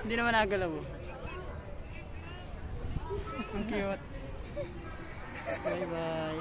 Hindi naman nagalaw. Oh. Ang cute. Bye bye.